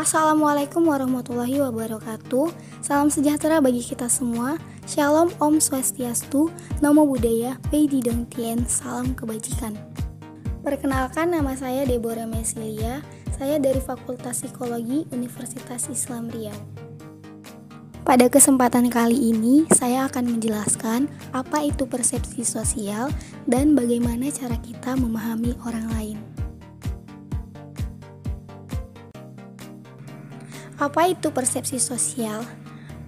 Assalamualaikum warahmatullahi wabarakatuh. Salam sejahtera bagi kita semua. Shalom Om Swastiastu, Namo Buddhaya, Pei Dong Tien, salam kebajikan. Perkenalkan nama saya Deborah Mesilia. Saya dari Fakultas Psikologi Universitas Islam Riau. Pada kesempatan kali ini, saya akan menjelaskan apa itu persepsi sosial dan bagaimana cara kita memahami orang lain. Apa itu persepsi sosial?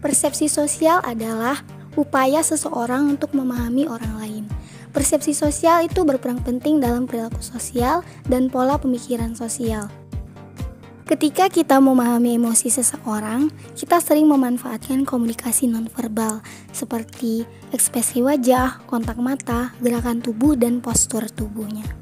Persepsi sosial adalah upaya seseorang untuk memahami orang lain. Persepsi sosial itu berperan penting dalam perilaku sosial dan pola pemikiran sosial. Ketika kita memahami emosi seseorang, kita sering memanfaatkan komunikasi nonverbal seperti ekspresi wajah, kontak mata, gerakan tubuh, dan postur tubuhnya.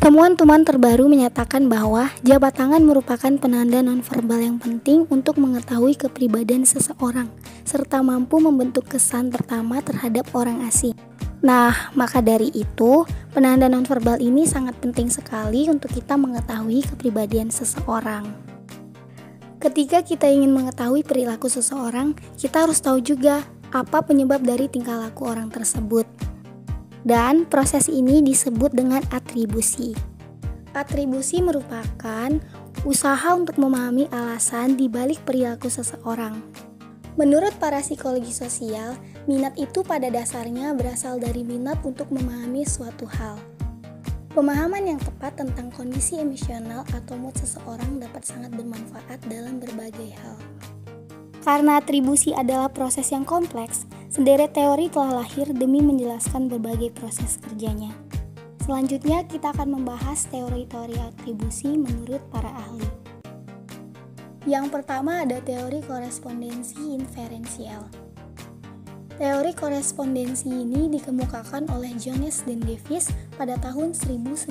Temuan-temuan terbaru menyatakan bahwa jabat tangan merupakan penanda nonverbal yang penting untuk mengetahui kepribadian seseorang, serta mampu membentuk kesan pertama terhadap orang asing. Nah, maka dari itu, penanda nonverbal ini sangat penting sekali untuk kita mengetahui kepribadian seseorang. Ketika kita ingin mengetahui perilaku seseorang, kita harus tahu juga apa penyebab dari tingkah laku orang tersebut dan proses ini disebut dengan atribusi. Atribusi merupakan usaha untuk memahami alasan di balik perilaku seseorang. Menurut para psikologi sosial, minat itu pada dasarnya berasal dari minat untuk memahami suatu hal. Pemahaman yang tepat tentang kondisi emosional atau mood seseorang dapat sangat bermanfaat dalam berbagai hal. Karena atribusi adalah proses yang kompleks, Sederet teori telah lahir demi menjelaskan berbagai proses kerjanya. Selanjutnya, kita akan membahas teori-teori atribusi menurut para ahli. Yang pertama ada teori korespondensi inferensial. Teori korespondensi ini dikemukakan oleh Jones dan Davis pada tahun 1965.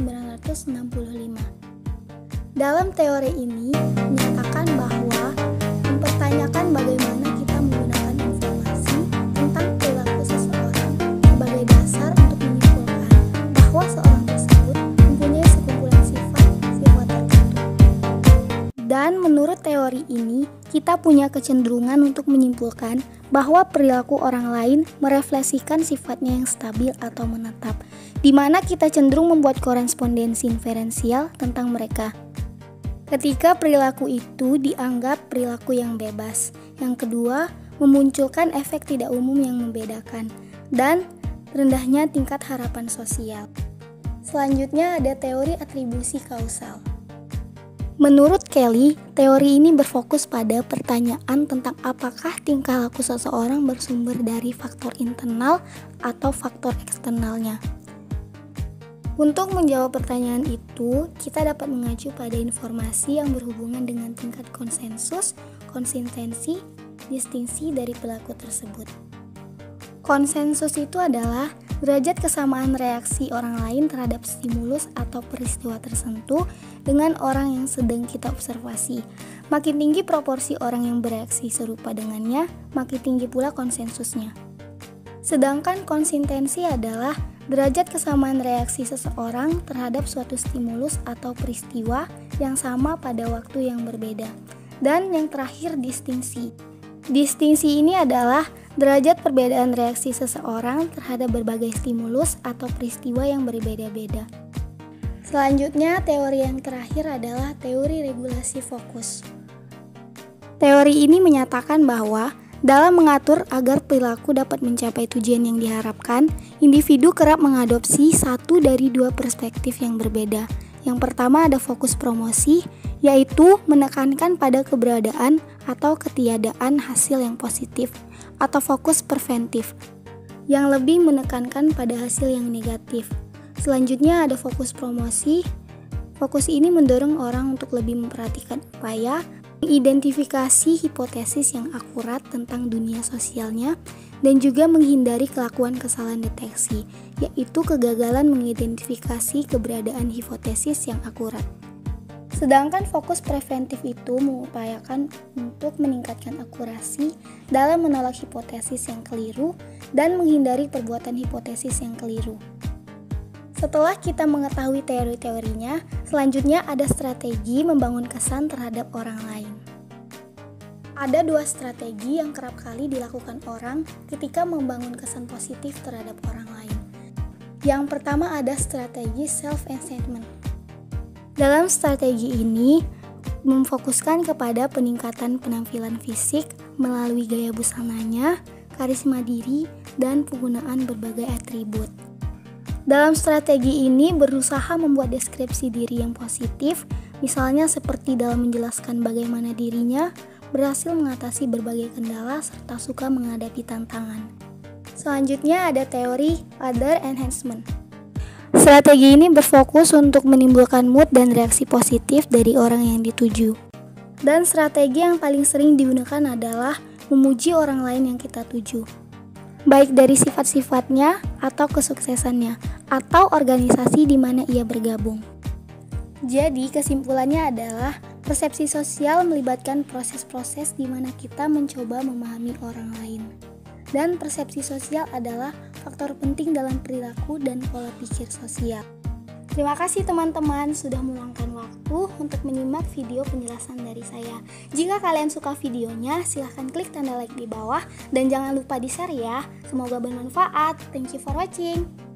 Dalam teori ini menyatakan bahwa mempertanyakan bagaimana kita punya kecenderungan untuk menyimpulkan bahwa perilaku orang lain merefleksikan sifatnya yang stabil atau menetap, di mana kita cenderung membuat korespondensi inferensial tentang mereka. Ketika perilaku itu dianggap perilaku yang bebas. Yang kedua, memunculkan efek tidak umum yang membedakan. Dan rendahnya tingkat harapan sosial. Selanjutnya ada teori atribusi kausal. Menurut Kelly, teori ini berfokus pada pertanyaan tentang apakah tingkah laku seseorang bersumber dari faktor internal atau faktor eksternalnya. Untuk menjawab pertanyaan itu, kita dapat mengacu pada informasi yang berhubungan dengan tingkat konsensus, konsistensi, distingsi dari pelaku tersebut. Konsensus itu adalah derajat kesamaan reaksi orang lain terhadap stimulus atau peristiwa tertentu dengan orang yang sedang kita observasi. Makin tinggi proporsi orang yang bereaksi serupa dengannya, makin tinggi pula konsensusnya. Sedangkan konsistensi adalah derajat kesamaan reaksi seseorang terhadap suatu stimulus atau peristiwa yang sama pada waktu yang berbeda. Dan yang terakhir distingsi. Distingsi ini adalah Derajat perbedaan reaksi seseorang terhadap berbagai stimulus atau peristiwa yang berbeda-beda. Selanjutnya, teori yang terakhir adalah teori regulasi fokus. Teori ini menyatakan bahwa dalam mengatur agar perilaku dapat mencapai tujuan yang diharapkan, individu kerap mengadopsi satu dari dua perspektif yang berbeda. Yang pertama ada fokus promosi, yaitu menekankan pada keberadaan atau ketiadaan hasil yang positif atau fokus preventif yang lebih menekankan pada hasil yang negatif. Selanjutnya ada fokus promosi. Fokus ini mendorong orang untuk lebih memperhatikan upaya mengidentifikasi hipotesis yang akurat tentang dunia sosialnya dan juga menghindari kelakuan kesalahan deteksi, yaitu kegagalan mengidentifikasi keberadaan hipotesis yang akurat. Sedangkan fokus preventif itu mengupayakan untuk meningkatkan akurasi dalam menolak hipotesis yang keliru dan menghindari perbuatan hipotesis yang keliru. Setelah kita mengetahui teori-teorinya, selanjutnya ada strategi membangun kesan terhadap orang lain. Ada dua strategi yang kerap kali dilakukan orang ketika membangun kesan positif terhadap orang lain. Yang pertama ada strategi self-enhancement. Dalam strategi ini, memfokuskan kepada peningkatan penampilan fisik melalui gaya busananya, karisma diri, dan penggunaan berbagai atribut. Dalam strategi ini berusaha membuat deskripsi diri yang positif, misalnya seperti dalam menjelaskan bagaimana dirinya berhasil mengatasi berbagai kendala serta suka menghadapi tantangan. Selanjutnya ada teori other enhancement. Strategi ini berfokus untuk menimbulkan mood dan reaksi positif dari orang yang dituju. Dan strategi yang paling sering digunakan adalah memuji orang lain yang kita tuju baik dari sifat-sifatnya atau kesuksesannya, atau organisasi di mana ia bergabung. Jadi, kesimpulannya adalah persepsi sosial melibatkan proses-proses di mana kita mencoba memahami orang lain. Dan persepsi sosial adalah faktor penting dalam perilaku dan pola pikir sosial. Terima kasih teman-teman sudah meluangkan waktu untuk menyimak video penjelasan dari saya. Jika kalian suka videonya, silahkan klik tanda like di bawah dan jangan lupa di share ya. Semoga bermanfaat. Thank you for watching.